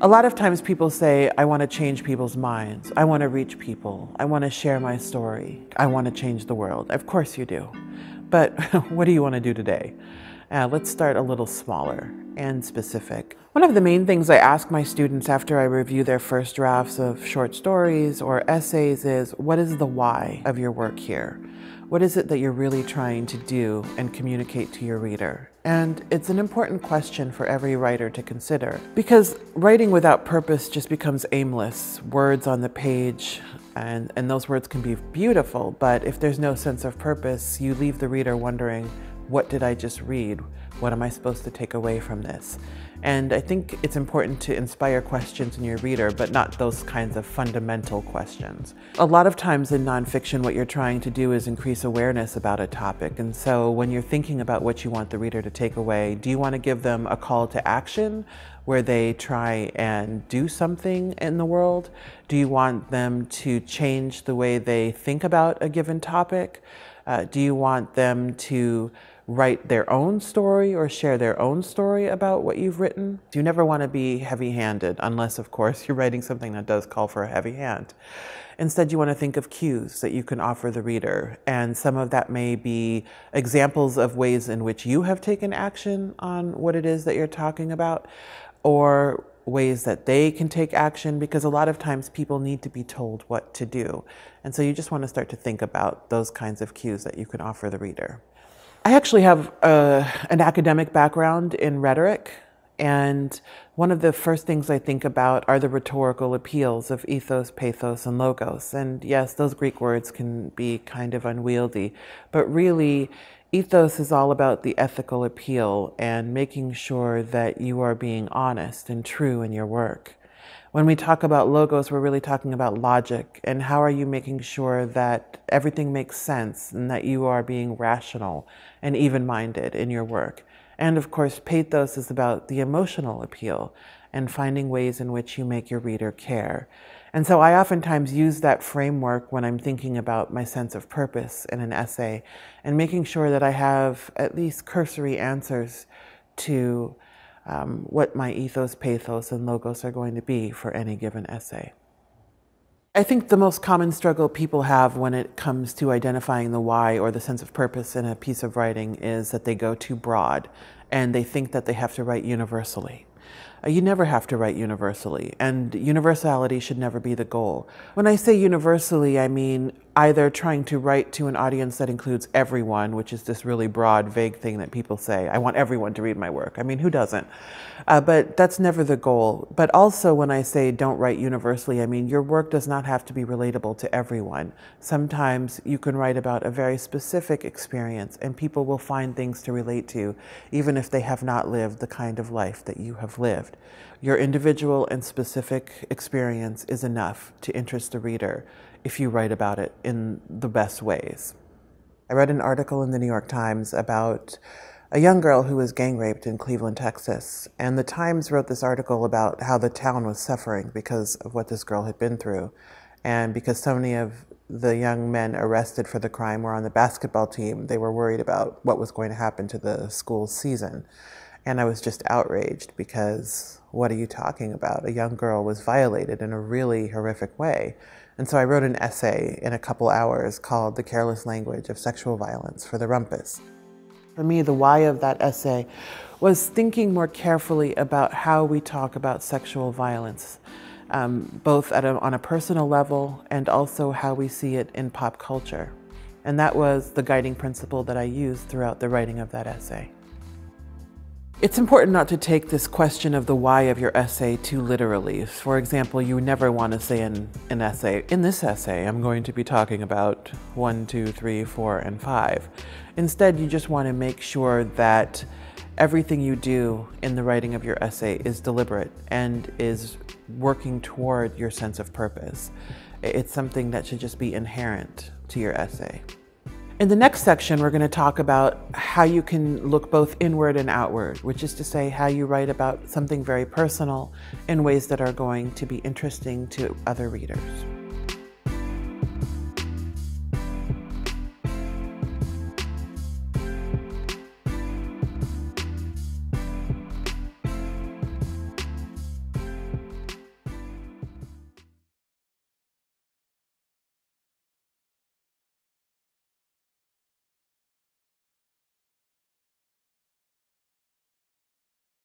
A lot of times people say, I want to change people's minds. I want to reach people. I want to share my story. I want to change the world. Of course you do. But what do you want to do today? Uh, let's start a little smaller and specific. One of the main things I ask my students after I review their first drafts of short stories or essays is, what is the why of your work here? What is it that you're really trying to do and communicate to your reader? And it's an important question for every writer to consider because writing without purpose just becomes aimless, words on the page, and, and those words can be beautiful, but if there's no sense of purpose, you leave the reader wondering, what did I just read? What am I supposed to take away from this? And I think it's important to inspire questions in your reader, but not those kinds of fundamental questions. A lot of times in nonfiction, what you're trying to do is increase awareness about a topic. And so when you're thinking about what you want the reader to take away, do you want to give them a call to action where they try and do something in the world? Do you want them to change the way they think about a given topic? Uh, do you want them to write their own story or share their own story about what you've written. You never want to be heavy handed, unless, of course, you're writing something that does call for a heavy hand. Instead, you want to think of cues that you can offer the reader. And some of that may be examples of ways in which you have taken action on what it is that you're talking about, or ways that they can take action because a lot of times people need to be told what to do. And so you just want to start to think about those kinds of cues that you can offer the reader. I actually have uh, an academic background in rhetoric, and one of the first things I think about are the rhetorical appeals of ethos, pathos, and logos. And yes, those Greek words can be kind of unwieldy, but really, ethos is all about the ethical appeal and making sure that you are being honest and true in your work. When we talk about logos, we're really talking about logic and how are you making sure that everything makes sense and that you are being rational and even minded in your work. And of course, pathos is about the emotional appeal and finding ways in which you make your reader care. And so I oftentimes use that framework when I'm thinking about my sense of purpose in an essay and making sure that I have at least cursory answers to um, what my ethos, pathos, and logos are going to be for any given essay. I think the most common struggle people have when it comes to identifying the why or the sense of purpose in a piece of writing is that they go too broad and they think that they have to write universally. Uh, you never have to write universally, and universality should never be the goal. When I say universally, I mean either trying to write to an audience that includes everyone, which is this really broad, vague thing that people say, I want everyone to read my work. I mean, who doesn't? Uh, but that's never the goal. But also, when I say don't write universally, I mean your work does not have to be relatable to everyone. Sometimes you can write about a very specific experience, and people will find things to relate to, even if they have not lived the kind of life that you have lived. Your individual and specific experience is enough to interest the reader if you write about it in the best ways. I read an article in the New York Times about a young girl who was gang raped in Cleveland, Texas. And the Times wrote this article about how the town was suffering because of what this girl had been through. And because so many of the young men arrested for the crime were on the basketball team, they were worried about what was going to happen to the school's season. And I was just outraged because what are you talking about? A young girl was violated in a really horrific way. And so I wrote an essay in a couple hours called The Careless Language of Sexual Violence for the Rumpus. For me, the why of that essay was thinking more carefully about how we talk about sexual violence, um, both a, on a personal level and also how we see it in pop culture. And that was the guiding principle that I used throughout the writing of that essay. It's important not to take this question of the why of your essay too literally. For example, you never want to say in an essay, in this essay, I'm going to be talking about one, two, three, four, and five. Instead, you just want to make sure that everything you do in the writing of your essay is deliberate and is working toward your sense of purpose. It's something that should just be inherent to your essay. In the next section, we're going to talk about how you can look both inward and outward, which is to say, how you write about something very personal in ways that are going to be interesting to other readers.